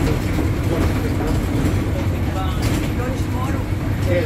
Thank you. É,